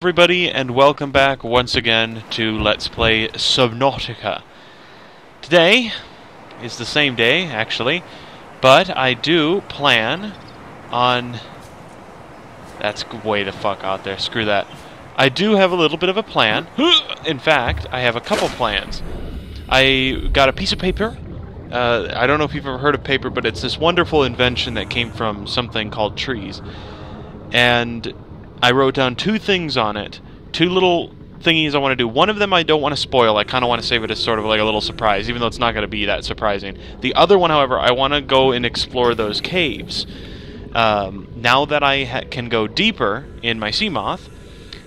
everybody, and welcome back once again to Let's Play Subnautica. Today is the same day, actually, but I do plan on... That's way the fuck out there, screw that. I do have a little bit of a plan. In fact, I have a couple plans. I got a piece of paper. Uh, I don't know if you've ever heard of paper, but it's this wonderful invention that came from something called trees. And I wrote down two things on it, two little thingies I want to do. One of them I don't want to spoil. I kind of want to save it as sort of like a little surprise, even though it's not going to be that surprising. The other one, however, I want to go and explore those caves. Um, now that I can go deeper in my Seamoth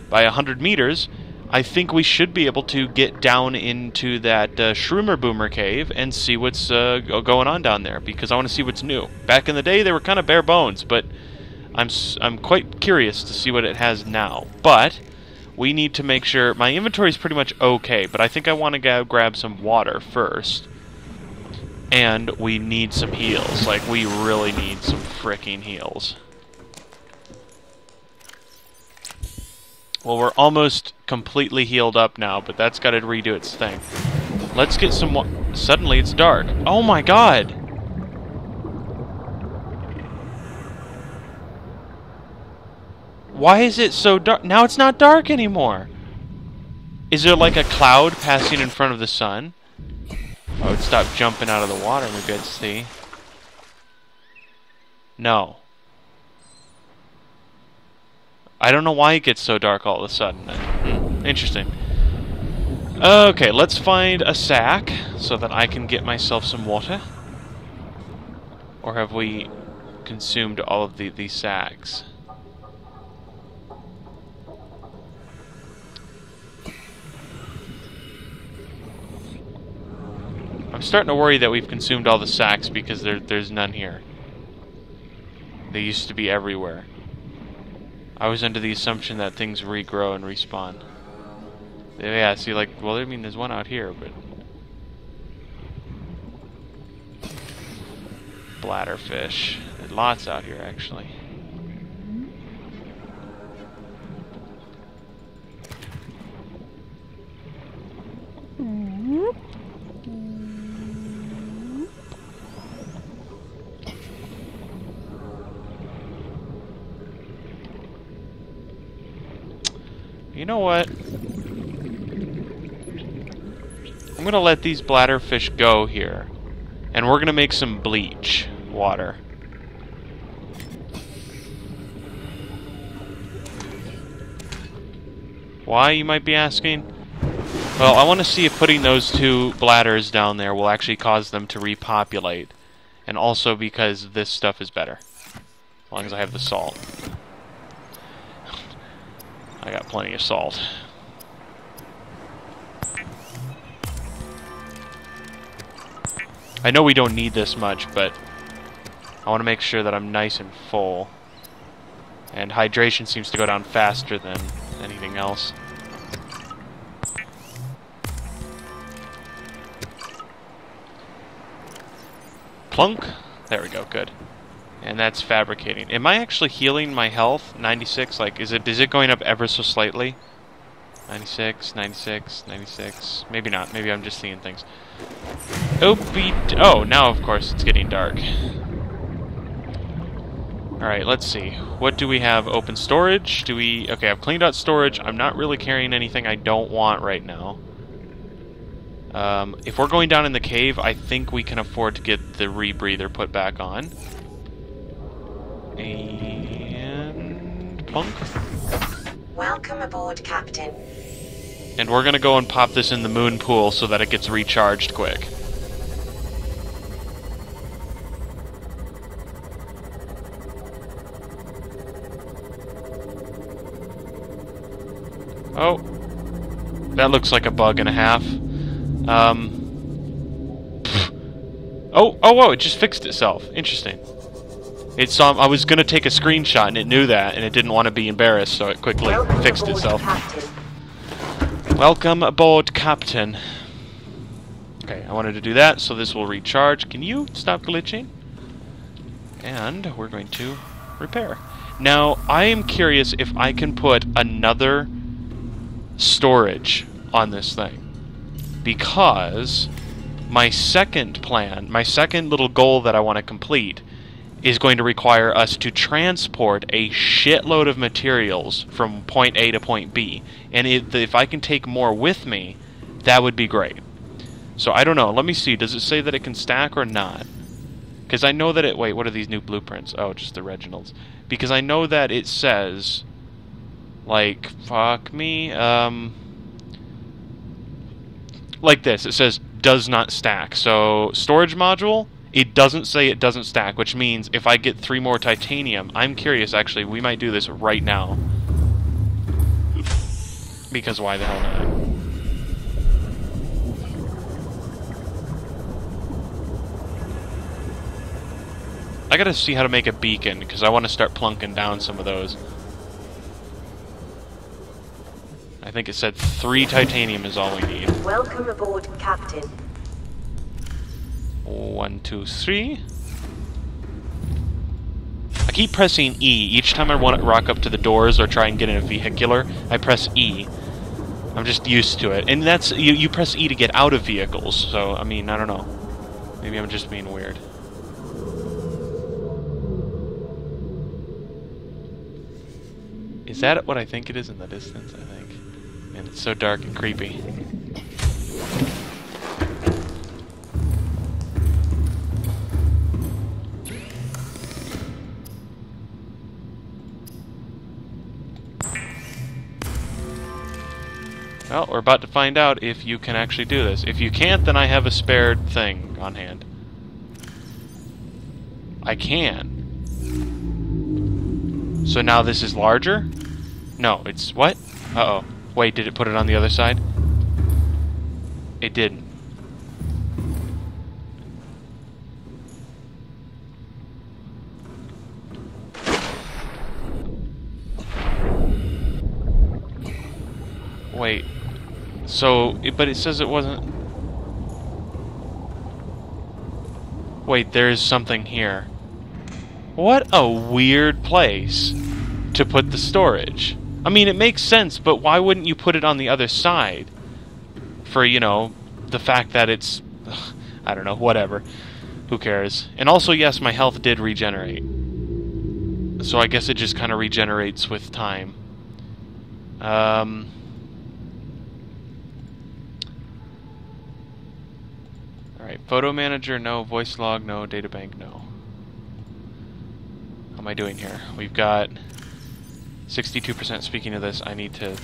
by 100 meters, I think we should be able to get down into that uh, Shroomer Boomer cave and see what's uh, going on down there because I want to see what's new. Back in the day, they were kind of bare bones, but I'm I'm quite curious to see what it has now. But we need to make sure my inventory is pretty much okay. But I think I want to go grab some water first, and we need some heals. Like we really need some freaking heals. Well, we're almost completely healed up now, but that's got to redo its thing. Let's get some. Suddenly, it's dark. Oh my god! Why is it so dark? Now it's not dark anymore. Is there like a cloud passing in front of the sun? I would stop jumping out of the water. Maybe I'd see. No. I don't know why it gets so dark all of a sudden. Hmm, interesting. Okay, let's find a sack so that I can get myself some water. Or have we consumed all of the, these sacks? I'm starting to worry that we've consumed all the sacks because there, there's none here. They used to be everywhere. I was under the assumption that things regrow and respawn. Yeah, see, like, well, I mean, there's one out here, but... Bladderfish. There's lots out here, actually. You know what? I'm gonna let these bladderfish go here. And we're gonna make some bleach water. Why, you might be asking? Well, I want to see if putting those two bladders down there will actually cause them to repopulate. And also because this stuff is better. As long as I have the salt. I got plenty of salt. I know we don't need this much, but I want to make sure that I'm nice and full. And hydration seems to go down faster than anything else. Plunk! There we go, good and that's fabricating. Am I actually healing my health? 96, like, is it is it going up ever so slightly? 96, 96, 96. Maybe not. Maybe I'm just seeing things. Opie. Oh, now of course it's getting dark. Alright, let's see. What do we have? Open storage? Do we... Okay, I've cleaned out storage. I'm not really carrying anything I don't want right now. Um, if we're going down in the cave, I think we can afford to get the rebreather put back on. And. Welcome aboard, Captain. And we're gonna go and pop this in the moon pool so that it gets recharged quick. Oh. That looks like a bug and a half. Um. Oh, oh, whoa, it just fixed itself. Interesting. It saw. I was gonna take a screenshot, and it knew that, and it didn't want to be embarrassed, so it quickly Welcome fixed aboard, itself. Captain. Welcome aboard, Captain. Okay, I wanted to do that, so this will recharge. Can you stop glitching? And we're going to repair. Now, I am curious if I can put another storage on this thing. Because my second plan, my second little goal that I want to complete, is going to require us to transport a shitload of materials from point A to point B. And if, if I can take more with me, that would be great. So I don't know. Let me see. Does it say that it can stack or not? Because I know that it. Wait, what are these new blueprints? Oh, just the Reginalds. Because I know that it says. Like, fuck me. Um. Like this. It says does not stack. So, storage module, it doesn't say it doesn't stack, which means if I get three more titanium, I'm curious actually, we might do this right now. Because why the hell not? I gotta see how to make a beacon, because I want to start plunking down some of those. I think it said three titanium is all we need. Welcome aboard, Captain. One, two, three. I keep pressing E. Each time I want to rock up to the doors or try and get in a vehicular, I press E. I'm just used to it. And that's, you, you press E to get out of vehicles, so, I mean, I don't know. Maybe I'm just being weird. Is that what I think it is in the distance, I think? And it's so dark and creepy. Well, we're about to find out if you can actually do this. If you can't, then I have a spared thing on hand. I can. So now this is larger? No, it's what? Uh-oh. Wait, did it put it on the other side? It didn't. Wait. So, but it says it wasn't... Wait, there is something here. What a weird place to put the storage. I mean, it makes sense, but why wouldn't you put it on the other side? For, you know, the fact that it's... ugh, I don't know, whatever. Who cares? And also, yes, my health did regenerate. So I guess it just kind of regenerates with time. Um... Alright, photo manager, no. Voice log, no. Data bank, no. How am I doing here? We've got 62% speaking of this. I need to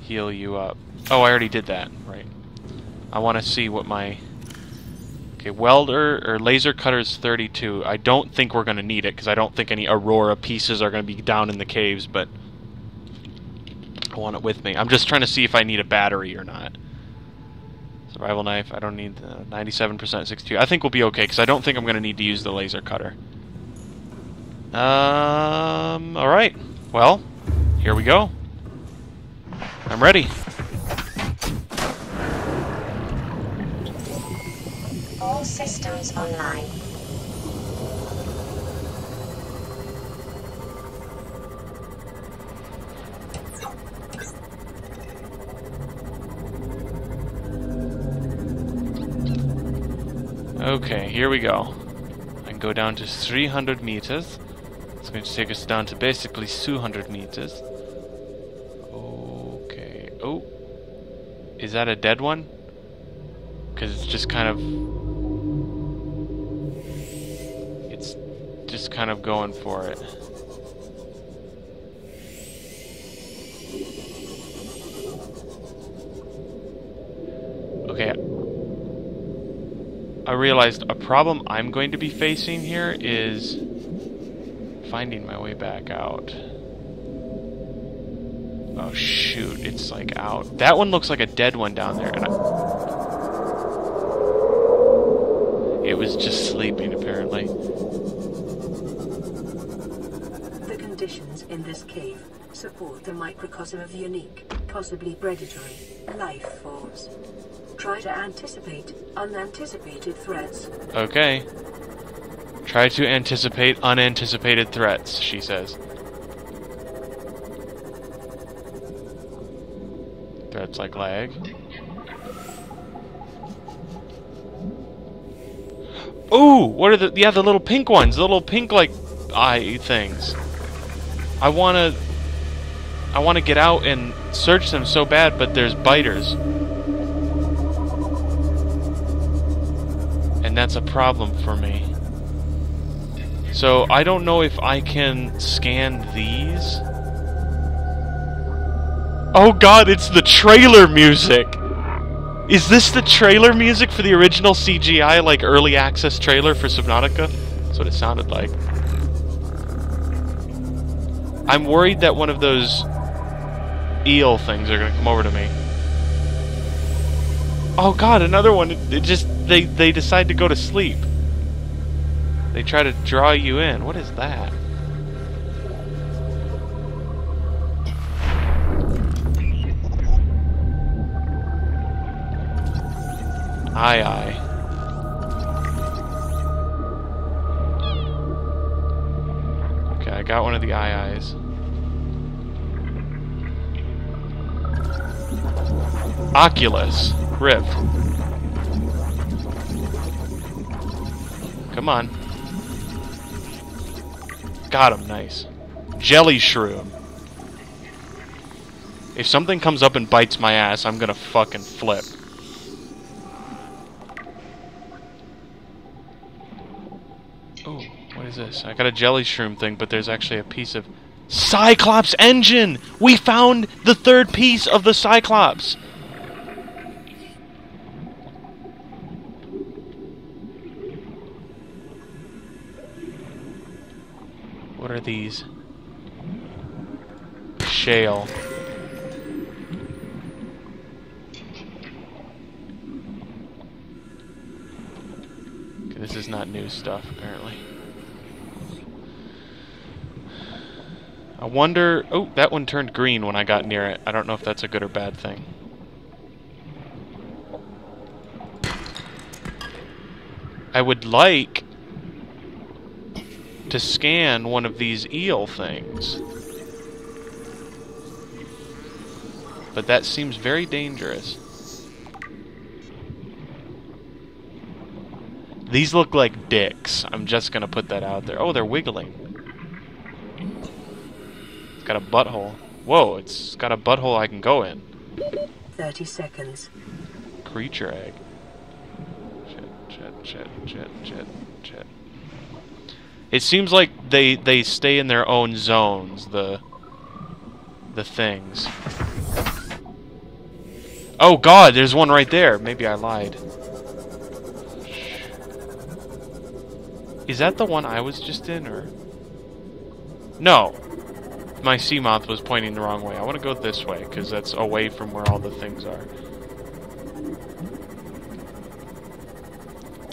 heal you up. Oh, I already did that. Right. I want to see what my... Okay, welder or laser cutter is 32. I don't think we're going to need it because I don't think any Aurora pieces are going to be down in the caves, but I want it with me. I'm just trying to see if I need a battery or not. Survival knife, I don't need the 97% 62. I think we'll be okay because I don't think I'm going to need to use the laser cutter. Um, alright. Well, here we go. I'm ready. All systems online. Okay, here we go. I can go down to 300 meters. It's going to take us down to basically 200 meters. Okay. Oh. Is that a dead one? Because it's just kind of... It's just kind of going for it. Okay. I realized a problem I'm going to be facing here is finding my way back out. Oh shoot, it's like out. That one looks like a dead one down there. And I... It was just sleeping apparently. The conditions in this cave support the microcosm of unique, possibly predatory, life forms. Try to anticipate unanticipated threats. Okay. Try to anticipate unanticipated threats, she says. Threats like lag. Ooh, what are the yeah the little pink ones, the little pink like eye things. I wanna I wanna get out and search them so bad, but there's biters. And that's a problem for me. So I don't know if I can scan these. Oh god, it's the trailer music! Is this the trailer music for the original CGI, like early access trailer for Subnautica? That's what it sounded like. I'm worried that one of those eel things are gonna come over to me. Oh god, another one. It, it just they they decide to go to sleep. They try to draw you in. What is that? Aye, aye. Okay, I got one of the aye ayes. Oculus Rift. Come on. Got him, nice. Jelly Shroom. If something comes up and bites my ass, I'm gonna fucking flip. Oh, what is this? I got a jelly shroom thing, but there's actually a piece of Cyclops engine! We found the third piece of the Cyclops! What are these? Shale. Okay, this is not new stuff, apparently. I wonder... Oh, that one turned green when I got near it. I don't know if that's a good or bad thing. I would like to scan one of these eel things. But that seems very dangerous. These look like dicks. I'm just gonna put that out there. Oh, they're wiggling. It's got a butthole. Whoa, it's got a butthole I can go in. 30 seconds. Creature egg. Shit, shit, shit, shit, shit, shit. It seems like they they stay in their own zones, the the things. Oh god, there's one right there. Maybe I lied. Is that the one I was just in, or? No. My Seamoth was pointing the wrong way. I want to go this way, because that's away from where all the things are.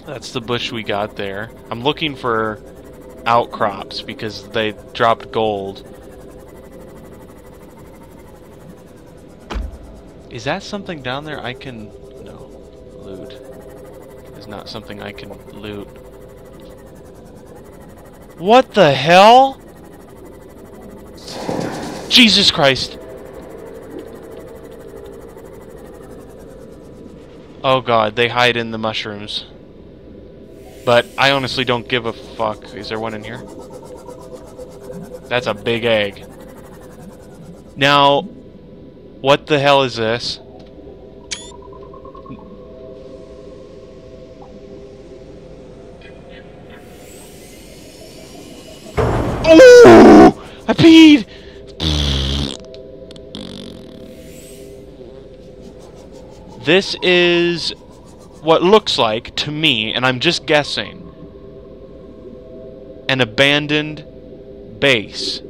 That's the bush we got there. I'm looking for outcrops, because they dropped gold. Is that something down there I can... No. Loot. Is not something I can loot. What the hell? Jesus Christ. Oh god, they hide in the mushrooms. I honestly don't give a fuck. Is there one in here? That's a big egg. Now, what the hell is this? Oh! I peed! This is what looks like, to me, and I'm just guessing, an abandoned base.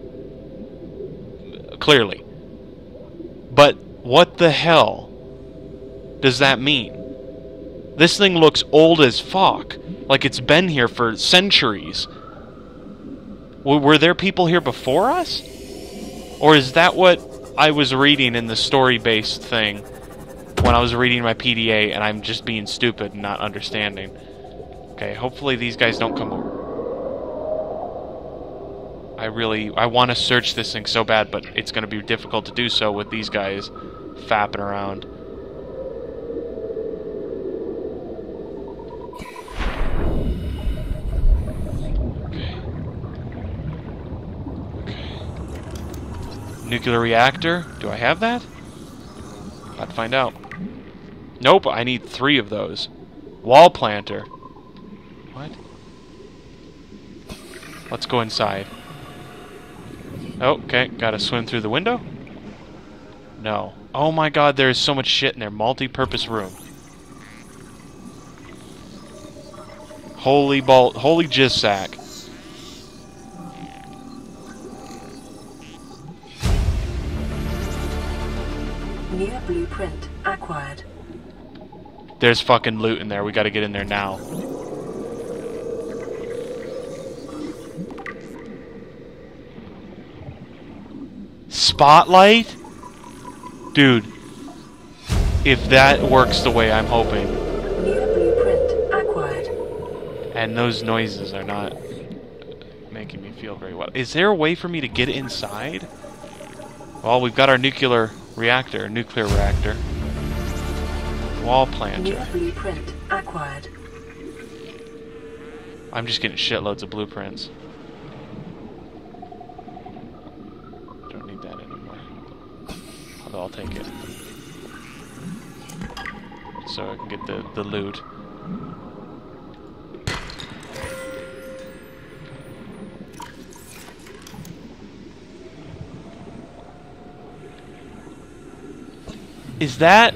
Clearly. But what the hell does that mean? This thing looks old as fuck. Like it's been here for centuries. W- were there people here before us? Or is that what I was reading in the story based thing when I was reading my PDA and I'm just being stupid and not understanding? Okay, hopefully these guys don't come over. I really I want to search this thing so bad, but it's going to be difficult to do so with these guys fapping around. Nuclear reactor? Do I have that? I'd find out. Nope, I need three of those. Wall planter. What? Let's go inside. Oh, okay, gotta swim through the window? No. Oh my god, there's so much shit in there. Multi-purpose room. Holy ball, holy jizz sack. Near blueprint acquired. There's fucking loot in there. We gotta get in there now. Spotlight? Dude. If that works the way I'm hoping. And those noises are not making me feel very well. Is there a way for me to get inside? Well, we've got our nuclear reactor, nuclear reactor. Wall planter. Blueprint acquired. I'm just getting shitloads of blueprints. Don't need that anymore. Although I'll take it. So I can get the, the loot. Is that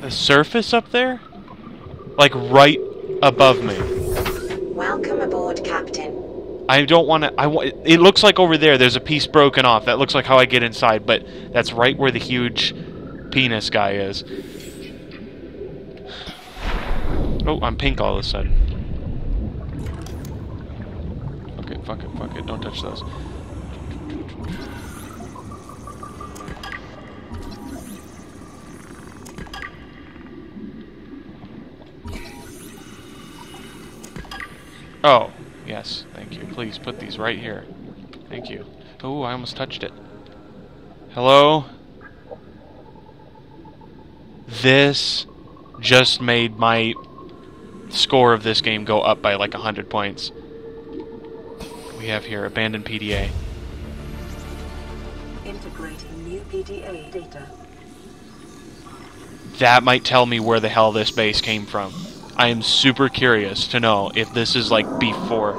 the surface up there? Like right above me. I don't want to. I want. It looks like over there. There's a piece broken off. That looks like how I get inside, but that's right where the huge penis guy is. Oh, I'm pink all of a sudden. Okay, fuck it, fuck it. Don't touch those. Oh, yes. Please put these right here. Thank you. Oh, I almost touched it. Hello? This just made my score of this game go up by like 100 points. We have here abandoned PDA. Integrating new PDA data. That might tell me where the hell this base came from. I am super curious to know if this is like before.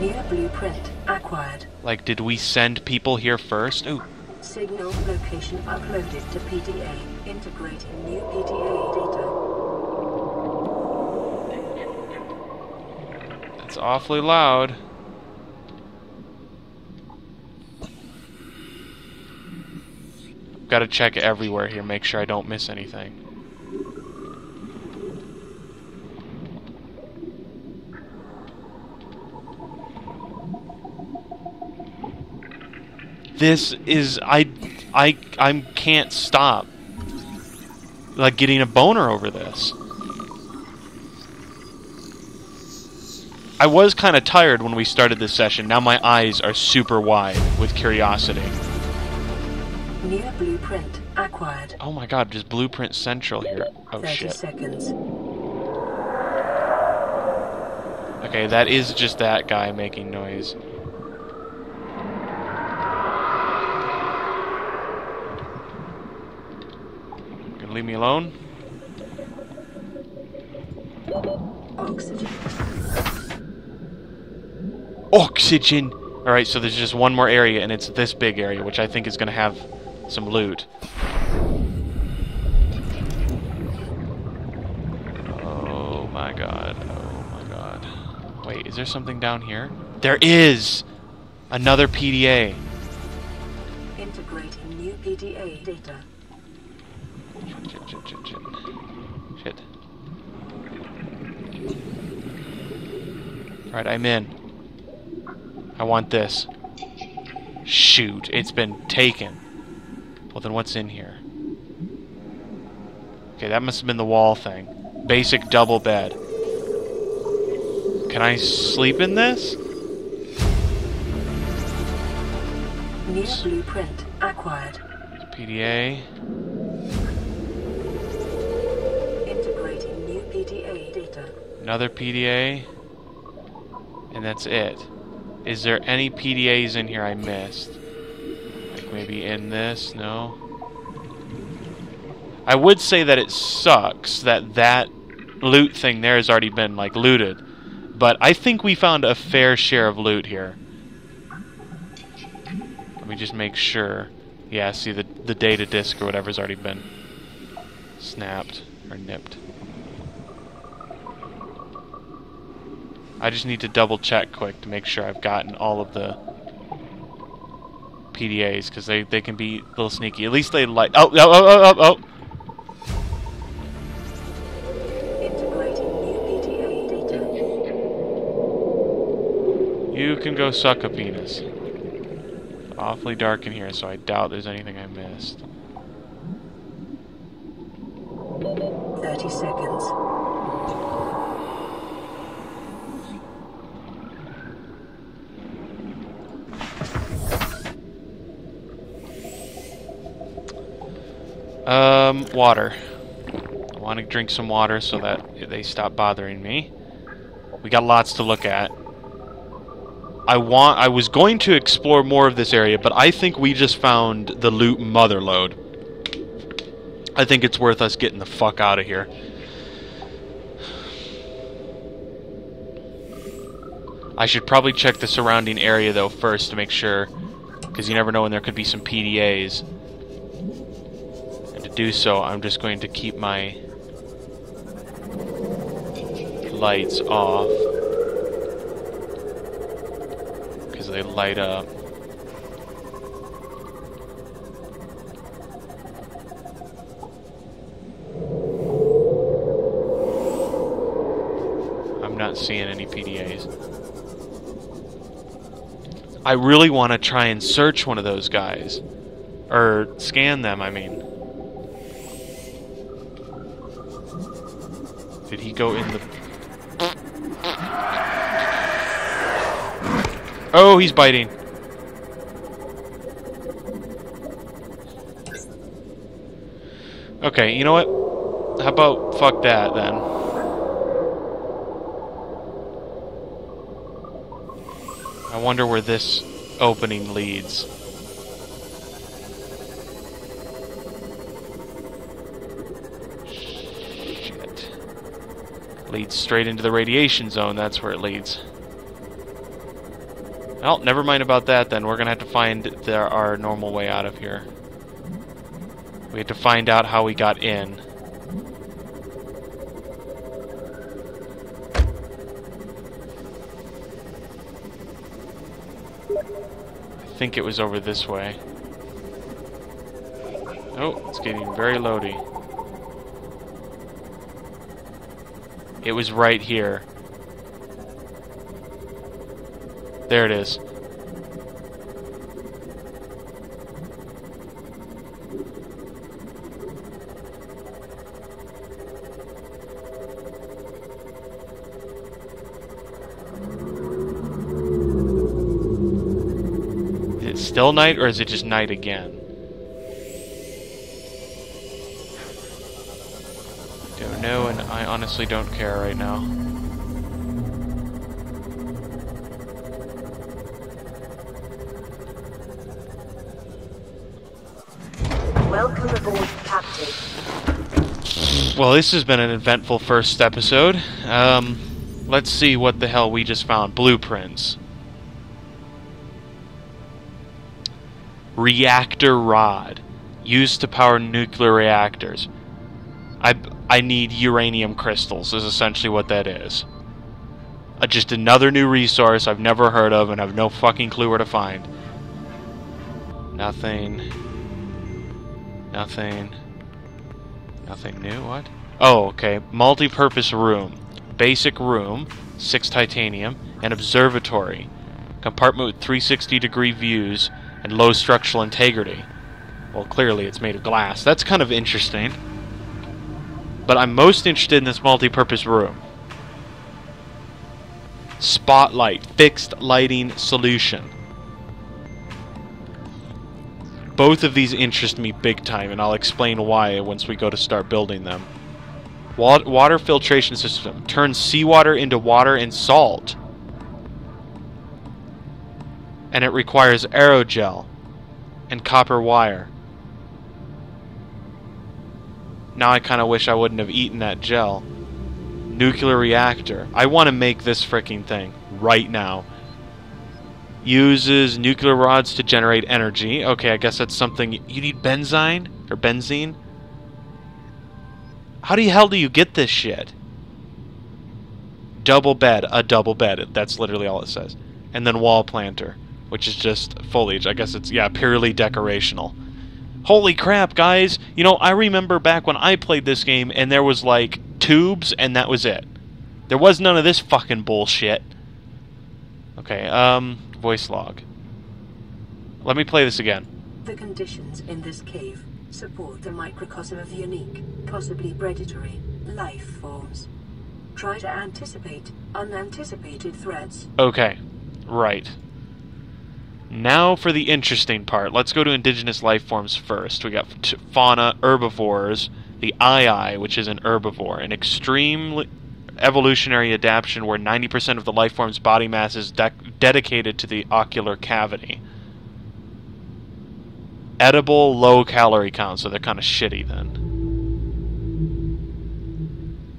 Near blueprint acquired. Like, did we send people here first? Ooh, Signal location uploaded to PDA. Integrating new PDA data. that's awfully loud. Gotta check everywhere here, make sure I don't miss anything. This is I I I can't stop like getting a boner over this. I was kind of tired when we started this session. Now my eyes are super wide with curiosity. Near blueprint acquired. Oh my god, just Blueprint Central here. Oh 30 shit. seconds. Okay, that is just that guy making noise. Leave me alone? Oxygen. Oxygen! Alright, so there's just one more area, and it's this big area, which I think is gonna have some loot. Oh my god, oh my god. Wait, is there something down here? There is! Another PDA. Integrating new PDA data. Shit, shit, shit, shit, shit. Shit. Alright, I'm in. I want this. Shoot, it's been taken. Well, then what's in here? Okay, that must have been the wall thing. Basic double bed. Can I sleep in this? Rooms. blueprint acquired. PDA. Integrating new PDA data. Another PDA. And that's it. Is there any PDAs in here I missed? Like maybe in this? No? I would say that it sucks that that loot thing there has already been, like, looted. But I think we found a fair share of loot here. Let me just make sure. Yeah, see, the, the data disk or whatever's already been snapped or nipped. I just need to double check quick to make sure I've gotten all of the PDAs because they, they can be a little sneaky. At least they like. Oh, oh, oh, oh, oh, oh! You can go suck a penis. Awfully dark in here, so I doubt there's anything I missed. 30 seconds. Um, water. I want to drink some water so that they stop bothering me. We got lots to look at. I want. I was going to explore more of this area, but I think we just found the loot motherlode. I think it's worth us getting the fuck out of here. I should probably check the surrounding area though first to make sure, because you never know when there could be some PDAs. Do so, I'm just going to keep my lights off because they light up. I'm not seeing any PDAs. I really want to try and search one of those guys. Or scan them, I mean. Did he go in the... Oh, he's biting. Okay, you know what? How about fuck that then? I wonder where this opening leads. Shit. Leads straight into the radiation zone, that's where it leads. Well, never mind about that then. We're gonna have to find the, our normal way out of here. We have to find out how we got in. I think it was over this way. Oh, it's getting very loady. It was right here. There it is. Is it still night or is it just night again? Don't know, and I honestly don't care right now. Welcome aboard, Captain. Well, this has been an eventful first episode. Um, let's see what the hell we just found. Blueprints. Reactor rod. Used to power nuclear reactors. I, need uranium crystals, is essentially what that is. Uh, just another new resource I've never heard of and have no fucking clue where to find. Nothing. Nothing. Nothing new, what? Oh, okay. Multi-purpose room. Basic room, 6 titanium, An observatory. Compartment with 360 degree views and low structural integrity. Well, clearly it's made of glass. That's kind of interesting. But I'm most interested in this multi-purpose room. Spotlight, fixed lighting solution. Both of these interest me big time, and I'll explain why once we go to start building them. Water filtration system turns seawater into water and salt. And it requires aerogel and copper wire. Now I kind of wish I wouldn't have eaten that gel. Nuclear reactor. I want to make this freaking thing right now. Uses nuclear rods to generate energy. Okay, I guess that's something. You need benzine? Or benzene? How the hell do you get this shit? Double bed. A double bed. That's literally all it says. And then wall planter, which is just foliage. I guess it's, yeah, purely decorational. Holy crap, guys! You know, I remember back when I played this game and there was like tubes and that was it. There was none of this fucking bullshit. Okay, um, voice log. Let me play this again. The conditions in this cave support the microcosm of unique, possibly predatory, life forms. Try to anticipate unanticipated threats. Okay, right. Now for the interesting part. Let's go to indigenous life forms first. We got fauna, herbivores, the Eyeye, which is an herbivore, an extreme evolutionary adaptation where 90% of the life form's body mass is de- dedicated to the ocular cavity. Edible, low calorie count, so they're kind of shitty then.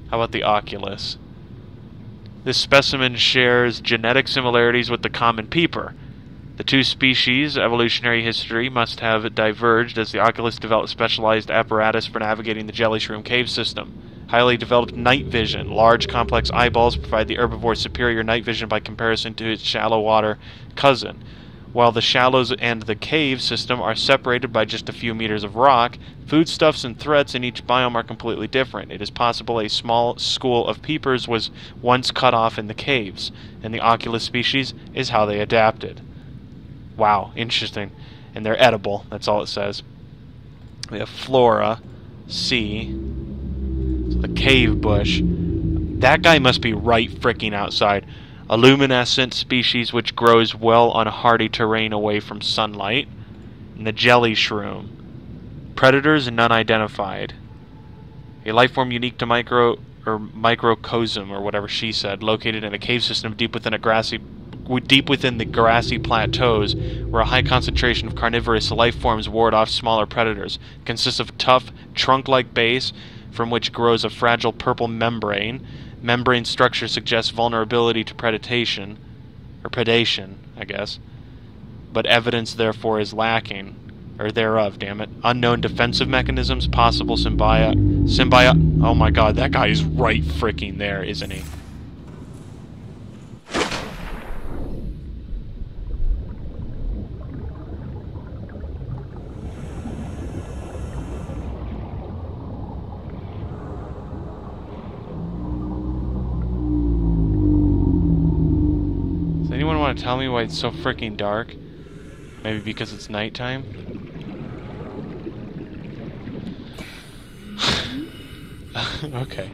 How about the oculus? This specimen shares genetic similarities with the common peeper. The two species' evolutionary history must have diverged as the oculus developed specialized apparatus for navigating the jelly shroom cave system. Highly developed night vision, large complex eyeballs provide the herbivore superior night vision by comparison to its shallow water cousin. While the shallows and the cave system are separated by just a few meters of rock, foodstuffs and threats in each biome are completely different. It is possible a small school of peepers was once cut off in the caves, and the oculus species is how they adapted. Wow, interesting. And they're edible, that's all it says. We have flora, C, so the cave bush. That guy must be right freaking outside. A luminescent species which grows well on hardy terrain away from sunlight. And the jelly shroom. Predators none identified. A life form unique to micro or microcosm or whatever she said, located in a cave system deep within a grassy deep within the grassy plateaus, where a high concentration of carnivorous life forms ward off smaller predators. Consists of tough, trunk-like base from which grows a fragile purple membrane. Membrane structure suggests vulnerability to predation, or predation, I guess. But evidence, therefore, is lacking, or thereof. Damn it! Unknown defensive mechanisms, possible symbiote. Symbiote. Oh my God, that guy is right freaking there, isn't he? Want to tell me why it's so freaking dark? Maybe because it's nighttime? okay.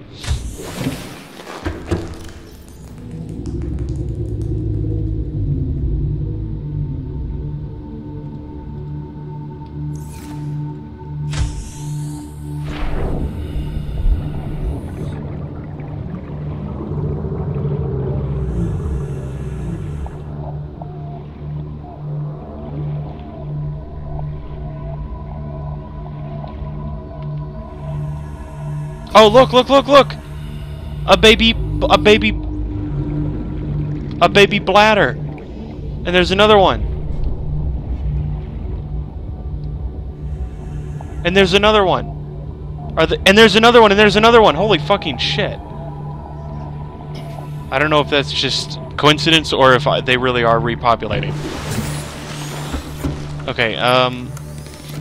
Oh, look, look, look, look! A baby, a baby, a baby bladder. And there's another one. And there's another one. The, and there's another one, and there's another one. Holy fucking shit. I don't know if that's just coincidence or if I, they really are repopulating. Okay, um...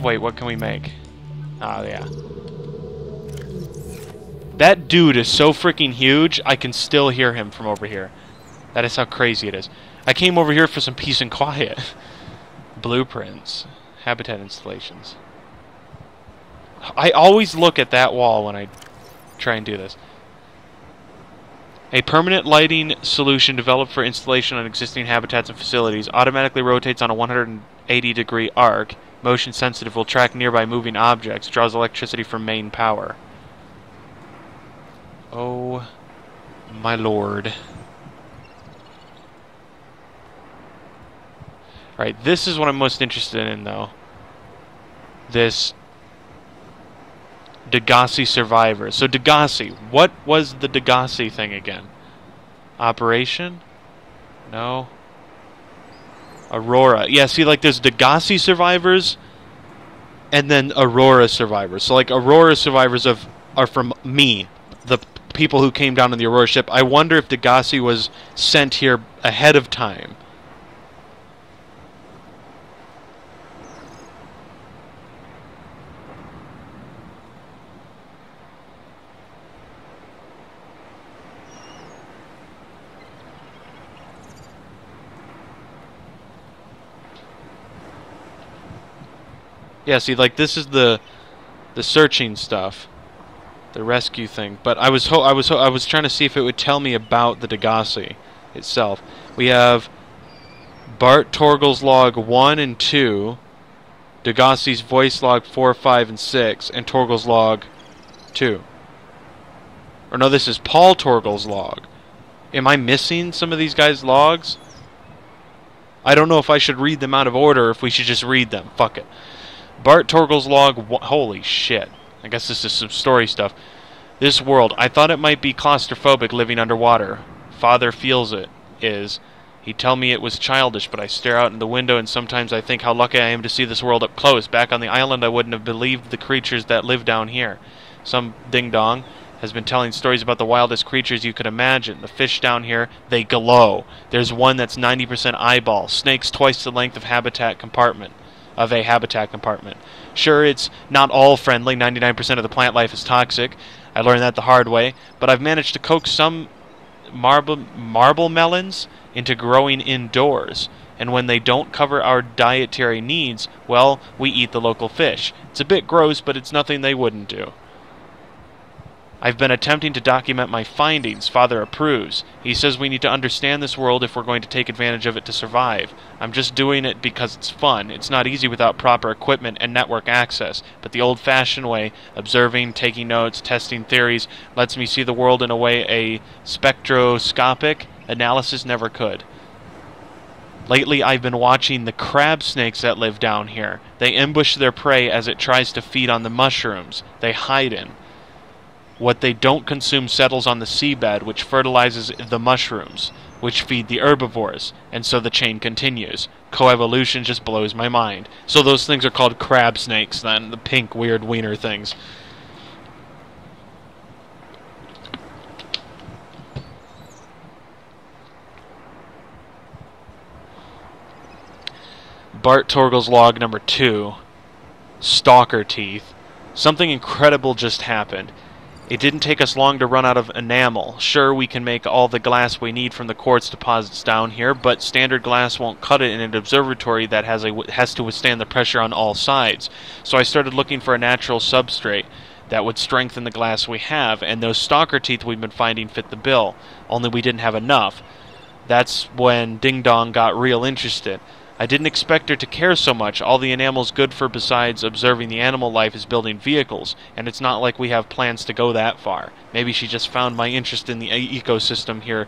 Wait, what can we make? Ah, yeah. That dude is so freaking huge, I can still hear him from over here. That is how crazy it is. I came over here for some peace and quiet. Blueprints. Habitat installations. I always look at that wall when I try and do this. A permanent lighting solution developed for installation on existing habitats and facilities automatically rotates on a 180 degree arc Motion sensitive will track nearby moving objects. Draws electricity from main power. Oh my lord. Right, this is what I'm most interested in though. This Degasi survivor. So Degasi, what was the Degasi thing again? Operation? No. Aurora. Yeah, see, like there's Degasi survivors, and then Aurora survivors. So like Aurora survivors of are from me, people who came down in the Aurora ship. I wonder if Degasi was sent here ahead of time. Yeah, see, like this is the the searching stuff, the rescue thing. But I was ho- I was ho- I was trying to see if it would tell me about the Degasi itself. We have Bart Torgal's log one and two, Degasi's voice log four, five, and six, and Torgal's log two. Or no, this is Paul Torgal's log. Am I missing some of these guys' logs? I don't know if I should read them out of order or if we should just read them. Fuck it. Bart Torgal's log. Holy shit. I guess this is some story stuff. This world. I thought it might be claustrophobic living underwater. Father feels it. Is. He'd tell me it was childish, but I stare out in the window and sometimes I think how lucky I am to see this world up close. Back on the island, I wouldn't have believed the creatures that live down here. Some ding dong has been telling stories about the wildest creatures you could imagine. The fish down here, they glow. There's one that's 90% eyeball, snakes twice the length of habitat compartment of a habitat compartment. Sure, it's not all friendly. 99% of the plant life is toxic. I learned that the hard way, but I've managed to coax some marble marble melons into growing indoors. And when they don't cover our dietary needs, well, we eat the local fish. It's a bit gross, but it's nothing they wouldn't do. I've been attempting to document my findings. Father approves. He says we need to understand this world if we're going to take advantage of it to survive. I'm just doing it because it's fun. It's not easy without proper equipment and network access, but the old fashioned way, observing, taking notes, testing theories, lets me see the world in a way a spectroscopic analysis never could. Lately, I've been watching the crab snakes that live down here. They ambush their prey as it tries to feed on the mushrooms they hide in. What they don't consume settles on the seabed, which fertilizes the mushrooms, which feed the herbivores, and so the chain continues. Coevolution just blows my mind. So those things are called crab snakes, then, the pink, weird wiener things. Bart Torgal's log number two Stalker Teeth. Something incredible just happened. It didn't take us long to run out of enamel. Sure, we can make all the glass we need from the quartz deposits down here, but standard glass won't cut it in an observatory that has a has to withstand the pressure on all sides. So I started looking for a natural substrate that would strengthen the glass we have, and those stalker teeth we've been finding fit the bill. Only we didn't have enough. That's when Ding Dong got real interested. I didn't expect her to care so much. All the enamel's good for besides observing the animal life is building vehicles, and it's not like we have plans to go that far. Maybe she just found my interest in the ecosystem here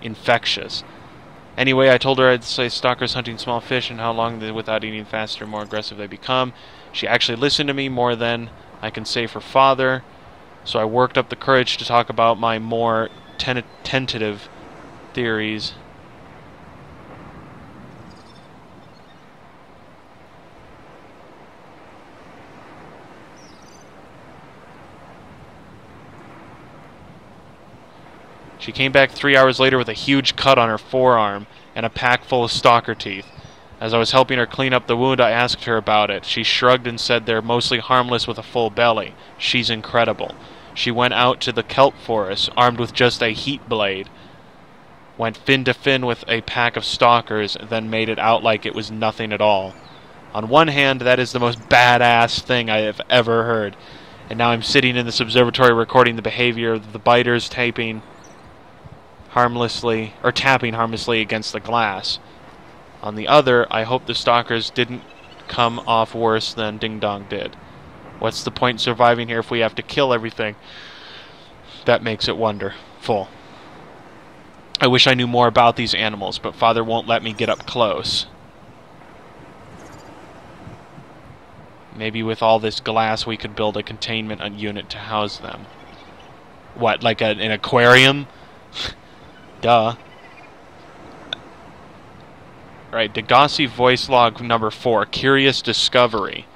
infectious. Anyway, I told her I'd say stalkers hunting small fish and how long they, without eating faster, more aggressive they become. She actually listened to me more than I can say for father, so I worked up the courage to talk about my more ten- tentative theories. She came back three hours later with a huge cut on her forearm and a pack full of stalker teeth. As I was helping her clean up the wound, I asked her about it. She shrugged and said they're mostly harmless with a full belly. She's incredible. She went out to the kelp forest, armed with just a heat blade. Went fin to fin with a pack of stalkers, then made it out like it was nothing at all. On one hand, that is the most badass thing I have ever heard. And now I'm sitting in this observatory recording the behavior of the biters, taping harmlessly or tapping harmlessly against the glass. On the other, I hope the stalkers didn't come off worse than Ding Dong did. What's the point in surviving here if we have to kill everything? That makes it wonderful. I wish I knew more about these animals, but Father won't let me get up close. Maybe with all this glass we could build a containment unit to house them. What, like a, an aquarium? Duh. Right, Degasi voice log number four, Curious Discovery.